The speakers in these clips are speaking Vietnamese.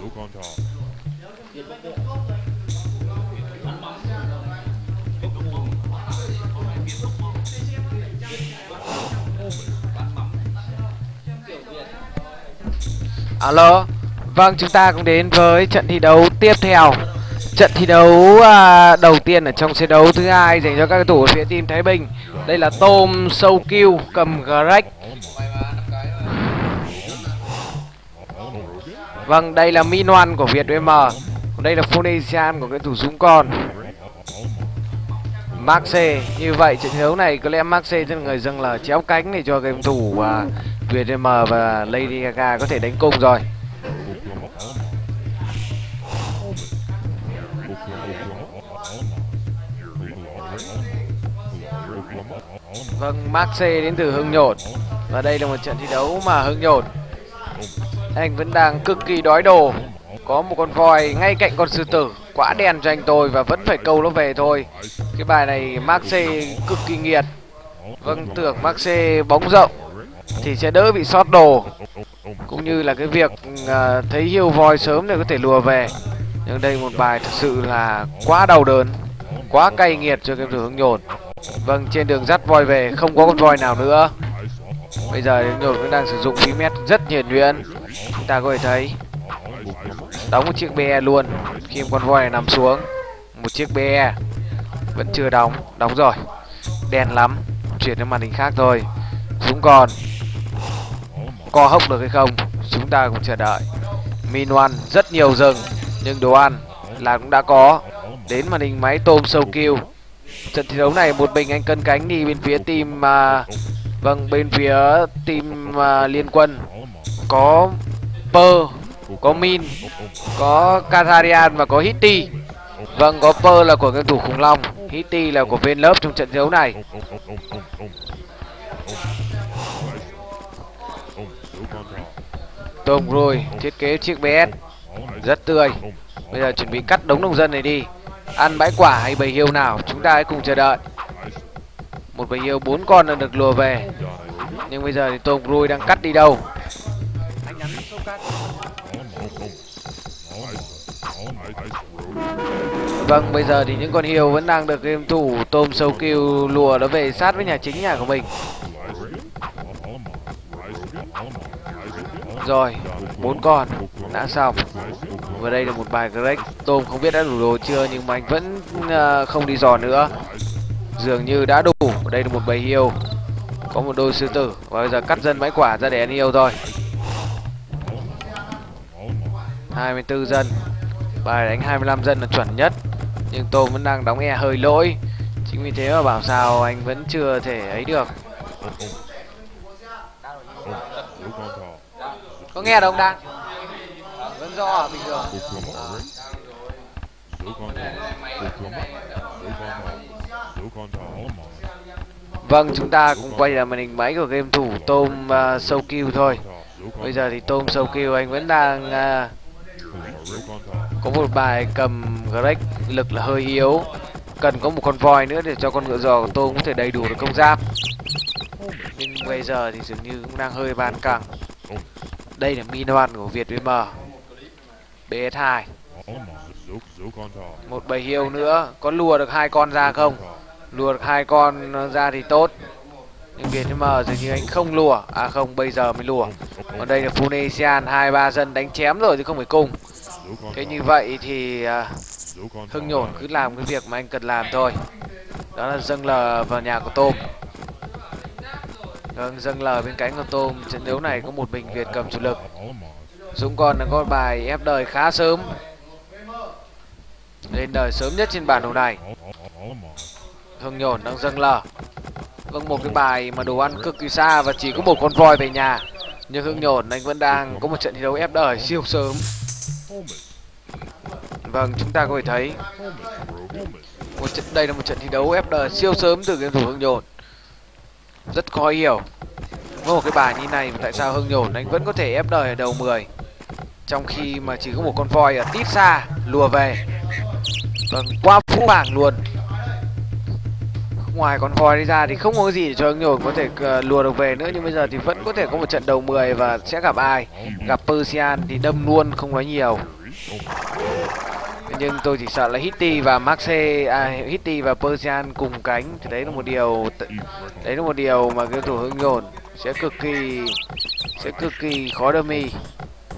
Dấu con thỏ. Alo, vâng chúng ta cũng đến với trận thi đấu tiếp theo. Trận thi đấu à, đầu tiên ở trong trận đấu thứ hai dành cho các thủ phía team Thái Bình. Đây là Tom Sâu Kiêu cầm Greg. Vâng, đây là Minoan của Việt VM Còn đây là Phonesian của cái thủ Dũng Con. Maxe Như vậy trận thi đấu này có lẽ Maxe trên người dâng là chéo cánh để cho game thủ à, Việt M và Lady Gaga có thể đánh cung rồi. Vâng, Maxe đến từ Hưng Nhột. Và đây là một trận thi đấu mà Hưng Nhột Anh vẫn đang cực kỳ đói đồ. Có một con voi ngay cạnh con sư tử Quá đen cho anh tôi và vẫn phải câu nó về thôi. Cái bài này Maxe cực kỳ nghiệt. Vâng, tưởng Maxe bóng rộng. Thì sẽ đỡ bị sót đồ. Cũng như là cái việc uh, thấy hiêu voi sớm để có thể lùa về. Nhưng đây một bài thực sự là quá đau đớn Quá cay nghiệt cho game thủ hướng nhồn. Vâng, trên đường dắt voi về không có con voi nào nữa. Bây giờ hướng nhồn cũng đang sử dụng phí mét rất nhiệt nhuyễn. Chúng ta có thể thấy Đóng một chiếc BE luôn. Khi con voi này nằm xuống Một chiếc BE Vẫn chưa đóng, đóng rồi. Đen lắm, chuyển đến màn hình khác thôi. Dũng còn. Co hốc được hay không Chúng ta cũng chờ đợi. Min rất nhiều rừng Nhưng đồ ăn là cũng đã có. Đến màn hình máy tôm sâu kêu Trận thi đấu này một mình anh cân cánh đi bên phía team uh, Vâng bên phía team uh, liên quân. Có Pơ Có Min Có Kazarian và có Hitty Vâng có Pơ là của game thủ khủng long Hitty là của bên lớp trong trận thi đấu này. Tôm rồi, thiết kế chiếc BS Rất tươi. Bây giờ chuẩn bị cắt đống nông dân này đi. Ăn bãi quả hay bầy hiêu nào, Chúng ta hãy cùng chờ đợi. Một bầy hiêu bốn con đã được lùa về. Nhưng bây giờ thì Tôm Rui đang cắt đi đâu? Vâng bây giờ thì những con hiêu vẫn đang được game thủ Tôm Sâu kêu lùa nó về sát với nhà chính, nhà của mình. Rồi bốn con. Đã xong. Và đây là một bài Greg. Tôm không biết đã đủ đồ chưa nhưng mà anh vẫn uh, không đi dò nữa. Dường như đã đủ. Đây là một bầy hiêu. Có một đôi sư tử. Và bây giờ cắt dân bãi quả ra để ăn yêu thôi. 24 dân. Bài đánh 25 dân là chuẩn nhất. Nhưng Tôm vẫn đang đóng e hơi lỗi. Chính vì thế mà bảo sao anh vẫn chưa thể ấy được Có nghe đâu ông đang vẫn rõ à bình thường. Vâng chúng ta cũng quay lại màn hình máy của game thủ Tôm uh, sâu kêu thôi Bây giờ thì Tôm sâu kêu anh vẫn đang uh, Có một bài cầm Greg lực là hơi yếu. Cần có một con voi nữa để cho con ngựa giò của Tôm có thể đầy đủ được công giáp. Nhưng bây giờ thì dường như cũng đang hơi bàn căng đây là Minoan của Việt VM BS2 Một bầy hiêu nữa. Có lùa được hai con ra không? Lùa được hai con ra thì tốt. Nhưng Việt M dường như anh không lùa. À không bây giờ mới lùa. Còn đây là Funesian hai ba dân đánh chém rồi chứ không phải cung Thế như vậy thì uh, Hưng nhổn cứ làm cái việc mà anh cần làm thôi. Đó là dâng lờ vào nhà của Tôm Vâng dâng lờ bên cánh con Tôm. Trận đấu này có một mình Việt cầm chủ lực. Dũng còn là con bài ép đời khá sớm. Lên đời sớm nhất trên bản đồ này. Hưng nhổn đang dâng lờ Vâng một cái bài mà đồ ăn cực kỳ xa và chỉ có một con voi về nhà. Nhưng Hưng nhổn anh vẫn đang có một trận thi đấu ép đời siêu sớm. Vâng chúng ta có thể thấy một trận, Đây là một trận thi đấu ép đời siêu sớm từ game thủ Hưng nhổn. Rất khó hiểu. Với một cái bài như này mà tại sao hưng nhổn anh vẫn có thể ép đời ở đầu 10 trong khi mà chỉ có một con voi ở tít xa, lùa về. Vâng qua phú bảng luôn. Ngoài con voi đi ra thì không có gì để cho hưng nhổn có thể ờ, lùa được về nữa, nhưng bây giờ thì vẫn có thể có một trận đầu 10 và sẽ gặp ai? Gặp Persian thì đâm luôn, không nói nhiều nhưng tôi chỉ sợ là Hitty và Maxe à, Hitty và Persian cùng cánh. Thì đấy là một điều đấy là một điều mà cái thủ hưng nhồn sẽ cực kỳ sẽ cực kỳ khó đơ mi.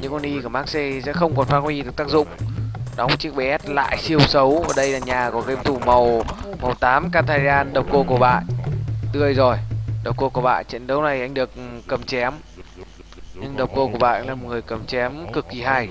Nhưng con y của Maxe sẽ không còn phát huy được tác dụng. Đóng chiếc BS lại siêu xấu. Và đây là nhà của game thủ màu màu 8 Catarian độc cô của bạn. Tươi rồi độc cô của bạn. Trận đấu này anh được cầm chém. Nhưng độc cô của bạn là một người cầm chém cực kỳ hay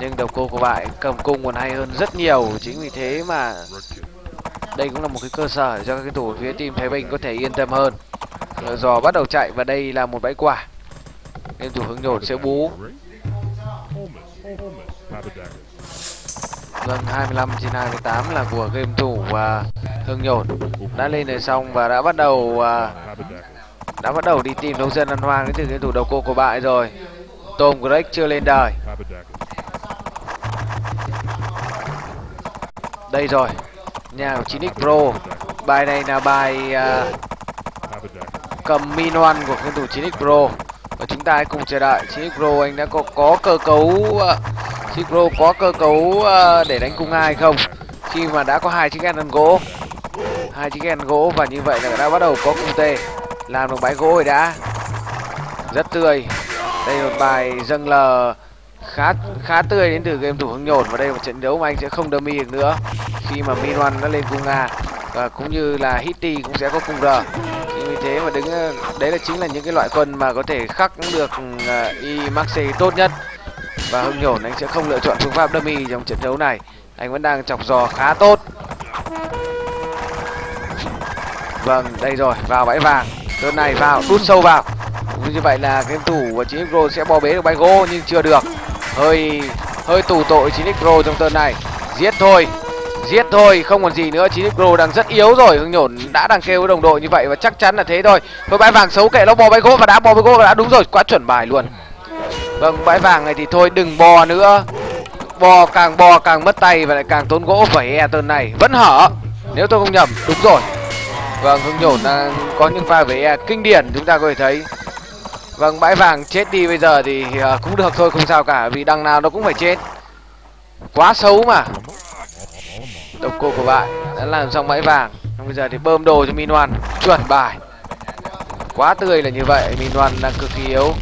nhưng đầu cô của bạn cầm cung còn hay hơn rất nhiều chính vì thế mà đây cũng là một cái cơ sở cho các thủ phía team thái bình có thể yên tâm hơn giò bắt đầu chạy và đây là một bãi quả nên thủ hướng nhổn sẽ bú Vâng, 25 trên 28 là của game thủ và Hưng Nhổn đã lên rồi xong và đã bắt đầu uh, đã bắt đầu đi tìm nông dân ăn hoang đến từ game thủ đầu cô của bại rồi. Tôm Greg chưa lên đời. Đây rồi, nhà của 9X Pro. Bài này là bài uh, cầm min one của game thủ 9X Pro. Và chúng ta hãy cùng chờ đợi. 9X Pro anh đã có có cơ cấu uh, pro có cơ cấu uh, để đánh cung ai không? Khi mà đã có hai chiếc ăn gỗ hai chiếc ăn gỗ và như vậy là đã bắt đầu có cung tê. Làm được bãi gỗ rồi đã. Rất tươi. Đây là một bài dâng lờ khá khá tươi đến từ game thủ hưng nhổn. Và đây là một trận đấu mà anh sẽ không dummy được nữa khi mà Minwan nó lên cung a. Và cũng như là Hitty cũng sẽ có cung r như thế mà đứng đấy là chính là những cái loại quân mà có thể khắc được uh, y maxi tốt nhất. Và hưng nhổn anh sẽ không lựa chọn phương pháp dummy trong trận đấu này. Anh vẫn đang chọc giò khá tốt. Vâng đây rồi vào bãi vàng. Đơn này vào đút sâu vào. Như vậy là game thủ của chính pro sẽ bò bế được bay gỗ nhưng chưa được hơi hơi tù tội chín pro trong tuần này. Giết thôi giết thôi không còn gì nữa. Chín pro đang rất yếu rồi hưng nhổn đã đang kêu với đồng đội như vậy và chắc chắn là thế thôi. Thôi bãi vàng xấu kệ nó bò bãi gỗ và đã bò bãi gỗ và đã đúng rồi quá chuẩn bài luôn. Vâng, bãi vàng này thì thôi đừng bò nữa. Bò càng bò càng mất tay và lại càng tốn gỗ phải e tuần này. Vẫn hở Nếu tôi không nhầm, đúng rồi. Vâng, Hưng Nhổn đang có những pha với e kinh điển chúng ta có thể thấy. Vâng, bãi vàng chết đi bây giờ thì uh, cũng được thôi, không sao cả Vì đằng nào nó cũng phải chết. Quá xấu mà. Độc cô của bạn đã làm xong bãi vàng Bây giờ thì bơm đồ cho Minoan Chuẩn bài. Quá tươi là như vậy Minoan đang cực kỳ yếu.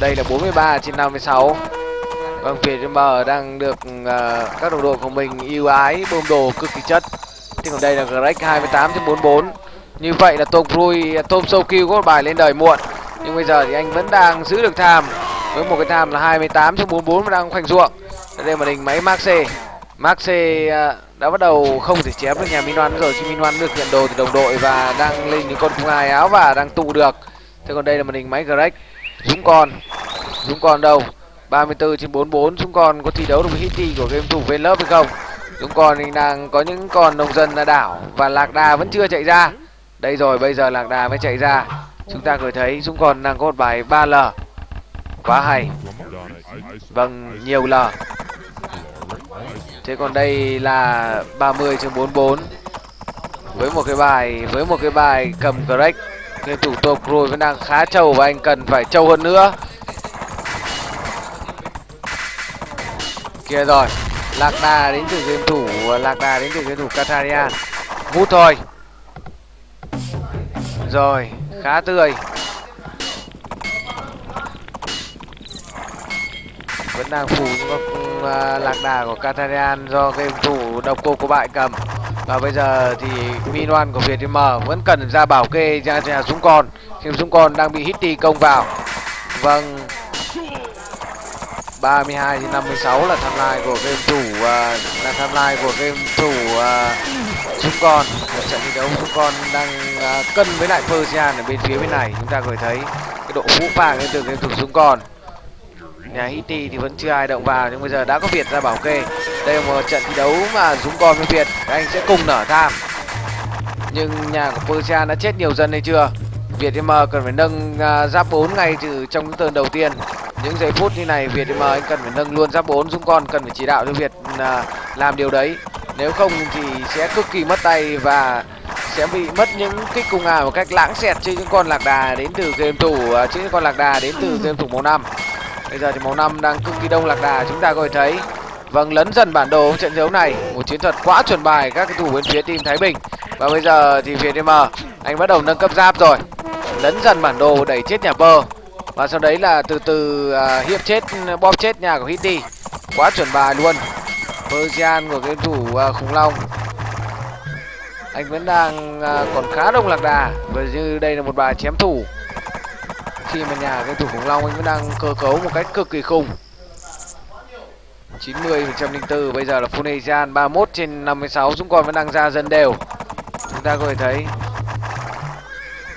Đây là 43 trên 56 Vâng, phía trên bờ đang được uh, các đồng đội của mình yêu ái bơm đồ cực kỳ chất. Thì còn đây là Greg 28 trên 44 Như vậy là Tom Cruise, Tom Sokil có một bài lên đời muộn. Nhưng bây giờ thì anh vẫn đang giữ được tham. Với một cái tham là 28 trên 44 và đang khoanh ruộng. Đây màn hình máy Maxe Maxe à, đã bắt đầu không thể chém được nhà Minoan rồi Khi Minoan được nhận đồ từ đồng đội và đang lên những con cung ai áo và đang tụ được. Thế còn đây là màn hình máy Greg. Dũng còn. Dũng còn đâu? 34 trên 44 Dũng còn có thi đấu được với Hitty của game thủ lớp hay không? Dũng còn thì đang có những con nông dân là đảo Và Lạc Đà vẫn chưa chạy ra. Đây rồi, bây giờ Lạc Đà mới chạy ra. Chúng ta có thấy Dũng còn đang có một bài 3L Quá hay. Vâng nhiều L. Thế còn đây là 30 trên 44 Với một cái bài, Với một cái bài cầm Greg game thủ Tom Cruise vẫn đang khá trâu và anh cần phải trâu hơn nữa. Kia rồi, lạc đà đến từ game thủ, lạc đà đến từ game thủ Catarian vút thôi. Rồi khá tươi. Vẫn đang phủ uh, lạc đà của Catarian do game thủ độc cô của bại cầm. Và bây giờ thì Minoan của việt m vẫn cần ra bảo kê ra nhà dũng con. Khi dũng con đang bị hitty công vào. Vâng 32 đến 56 là timeline của game thủ uh, là timeline của game thủ à, uh, Dũng Con. Một trận thi đấu Dũng Con đang uh, cân với lại Persian ở bên phía bên này. Chúng ta có thể thấy cái độ vũ vàng đến từ game thủ Dũng Con. Nhà hiti thì vẫn chưa ai động vào nhưng bây giờ đã có Việt ra bảo kê. Đây là một trận thi đấu mà Dũng Con với Việt anh sẽ cùng nở tham. Nhưng nhà của Persian đã chết nhiều dân hay chưa? Việt M cần phải nâng uh, giáp 4 ngay từ trong những tơn đầu tiên những giây phút như này Việt M anh cần phải nâng luôn giáp 4 Dũng Con cần phải chỉ đạo cho Việt uh, làm điều đấy. Nếu không thì sẽ cực kỳ mất tay và sẽ bị mất những kích cung A một cách lãng xẹt trên những con lạc đà đến từ game thủ uh, trên những con lạc đà đến từ game thủ màu năm. Bây giờ thì màu năm đang cực kỳ đông lạc đà chúng ta có thể thấy. Vâng lấn dần bản đồ trận đấu này. Một chiến thuật quá chuẩn bài các cái thủ bên phía team thái bình. Và bây giờ thì việt m anh bắt đầu nâng cấp giáp rồi. Lấn dần bản đồ đẩy chết nhà bơ và sau đấy là từ từ à, uh, hiệp chết bom chết nhà của hitty. Quá chuẩn bài luôn. Persian của game thủ uh, khủng long. Anh vẫn đang uh, còn khá đông lạc đà và như đây là một bài chém thủ. Khi mà nhà game thủ khủng long anh vẫn đang cơ cấu một cách cực kỳ khủng 90 104 bây giờ là Funesian 31 trên 56 Dũng còn vẫn đang ra dần đều. Chúng ta có thể thấy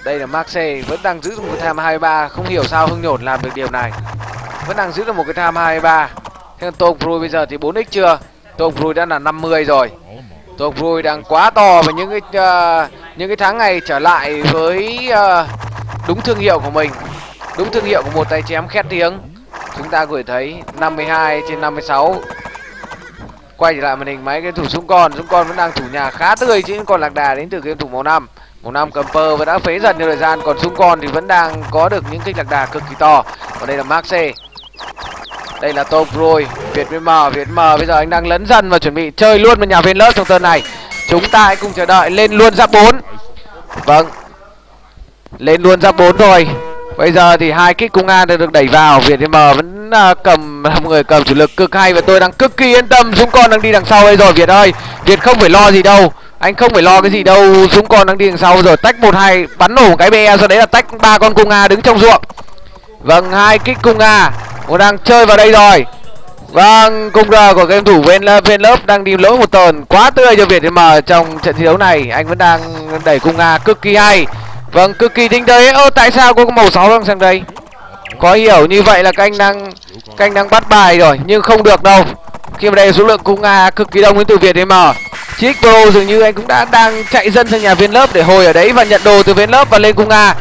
đây là Marseille vẫn đang giữ được một cái tham 23 không hiểu sao Hưng Nhổn làm được điều này. Vẫn đang giữ được một cái tham 23 thế còn Tom Cruise bây giờ thì 4x chưa? Tom Cruise đã là 50 rồi. Tom Cruise đang quá to và những cái uh, những cái tháng ngày trở lại với uh, đúng thương hiệu của mình đúng thương hiệu của một tay chém khét tiếng. Chúng ta có thể thấy 52 trên 56 quay trở lại màn hình máy cái thủ súng con. Súng con vẫn đang thủ nhà khá tươi chứ còn lạc đà đến từ game thủ màu năm một năm cầm pơ và đã phế dần nhiều thời gian, còn súng con thì vẫn đang có được những kích lạc đà cực kỳ to. Và đây là Maxe đây là Tom rồi Việt M Việt M bây giờ anh đang lấn dần và chuẩn bị chơi luôn với nhà viên lớp trong tơn này. Chúng ta hãy cùng chờ đợi lên luôn giáp 4 vâng. Lên luôn giáp 4 rồi. Bây giờ thì hai kích công an đã được đẩy vào. Việt M vẫn à, cầm là một người cầm chủ lực cực hay và tôi đang cực kỳ yên tâm. Súng con đang đi đằng sau đây rồi, Việt ơi. Việt không phải lo gì đâu anh không phải lo cái gì đâu Dũng con đang đi đằng sau rồi tách một hai bắn nổ một cái be sau đấy là tách ba con cung A đứng trong ruộng vâng hai kích cung A cũng đang chơi vào đây rồi Vâng, cung R của game thủ ven ven lớp đang đi lỗi một tờn quá tươi cho Việt mà trong trận thi đấu này. Anh vẫn đang đẩy cung A cực kỳ hay. Vâng, cực kỳ tinh tế. Ơ tại sao có màu sáu đang sang đây? Có hiểu như vậy là canh đang canh đang bắt bài rồi nhưng không được đâu. Khi mà đây số lượng cung A cực kỳ đông đến từ Việt mà Chiếc Pro dường như anh cũng đã đang chạy dân sang nhà viên lớp để hồi ở đấy và nhận đồ từ viên lớp và lên cung A.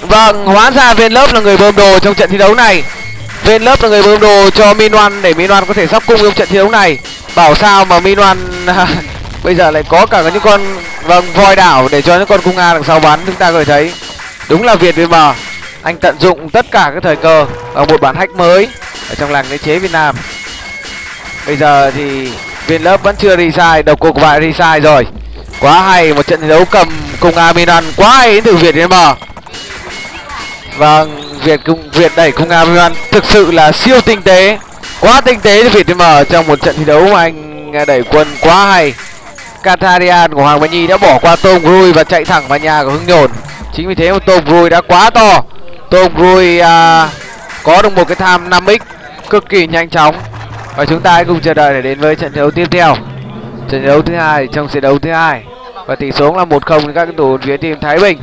Vâng, hóa ra viên lớp là người bơm đồ trong trận thi đấu này. Viên lớp là người bơm đồ cho Minwan để Minwan có thể sóc cung trong trận thi đấu này. Bảo sao mà Minwan bây giờ lại có cả những con vâng voi đảo để cho những con cung A đằng sau bắn chúng ta có thể thấy đúng là Việt VM anh tận dụng tất cả các thời cơ ở một bản hack mới ở trong làng đế chế Việt Nam. Bây giờ thì viên lớp vẫn chưa resize, đầu độc cuộc vài resize rồi. Quá hay một trận thi đấu cầm cùng Aminan quá hay đến từ Việt VM. Vâng, Việt cùng Việt đẩy cùng Aminan thực sự là siêu tinh tế. Quá tinh tế cho Việt VM trong một trận thi đấu mà anh à, đẩy quân quá hay. Catarian của Hoàng Văn Nhi đã bỏ qua Tom Rui và chạy thẳng vào nhà của Hưng Nhồn. Chính vì thế mà Tom Rui đã quá to. Tom Rui à, có được một cái tham 5x cực kỳ nhanh chóng. Và chúng ta hãy cùng chờ đợi để đến với trận đấu tiếp theo. Trận đấu thứ hai, trong trận đấu thứ hai, và tỷ số là 1-0 các cầu thủ phía team Thái Bình.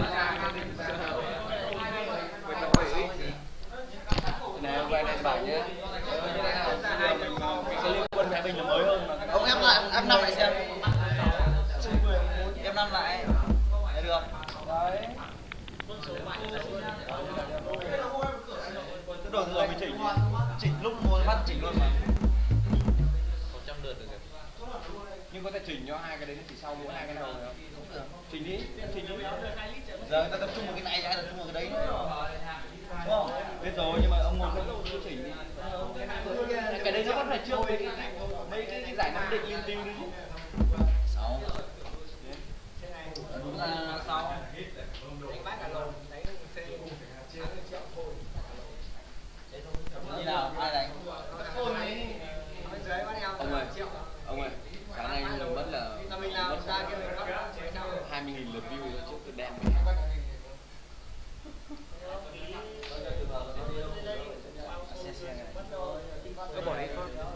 chỉnh cho hai cái đấy thì sau mua hai cái nào rồi? Chỉnh đi chỉnh đi giờ ta tập trung vào cái này ra tập trung vào cái đấy? Đúng không? Biết rồi, nhưng mà ông ngồi không cứ chỉnh đi. Cái đấy nó vẫn phải trước mấy cái mấy cái giải năm định liên tiêu đấy chứ. Sáu. Đúng là sáu. Anh bác cả lồn thấy xe triệu thôi như nào ai này. Ông ơi. 20 nghìn lượt view trước tôi đem Có bỏ đấy không?